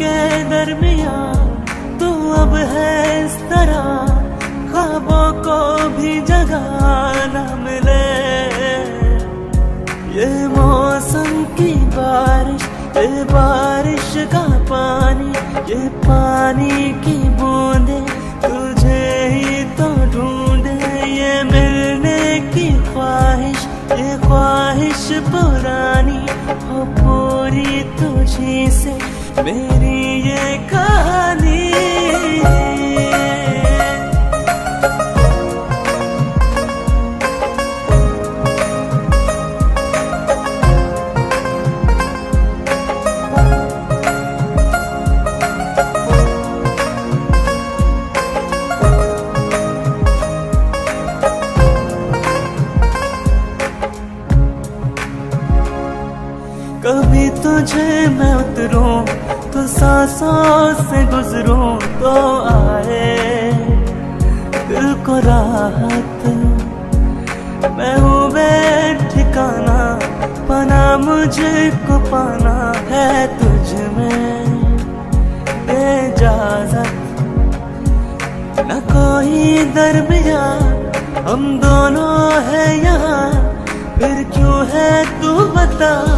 दरमिया तू अब है इस तरह। ख्वाबों को भी जगह न मिले। ये मौसम की बारिश, ये बारिश का पानी, ये पानी की बूंदे तुझे ही तो ढूंढे। ये मिलने की ख्वाहिश, ये ख्वाहिश पुरानी हो पूरी तुझी से मेरी ये कहानी कभी तुझे मैं उतरूं तो सांसों से गुजरूं तो आए। दिल को राहत। मैं हूँ ठिकाना, पना मुझे को पाना है तुझ में। इजाज़त। न कोई दरमिया, हम दोनों है यहाँ। फिर क्यों है तू बता?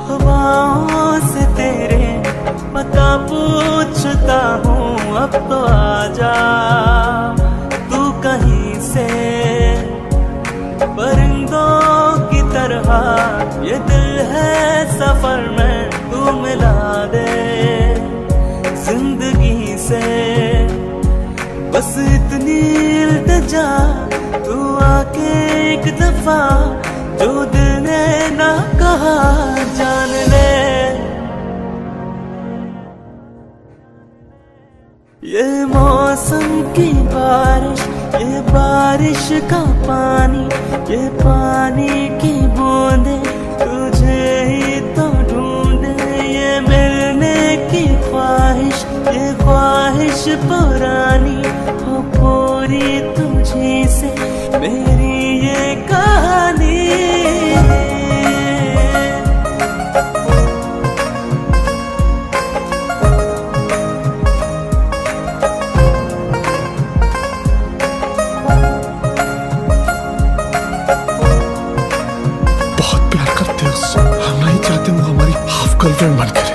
हवाओं से तेरे पता पूछता हूँ, अब तो आजा। तू कहीं से? परिंदों की तरह ये दिल है सफ़र में, तू मिला दे ज़िंदगी से। बस इतनी इल्तजा, तू आके एक दफ़ा दिल ने ना कहा जान ले। ये मौसम की बारिश, ये बारिश का पानी, ये पानी की बूंदे, तुझे ही तो ढूंढे, ये मिलने की ख्वाहिश, ये ख्वाहिश पुरानी हो पूरी तुझे से मेरी बहुत प्यार करते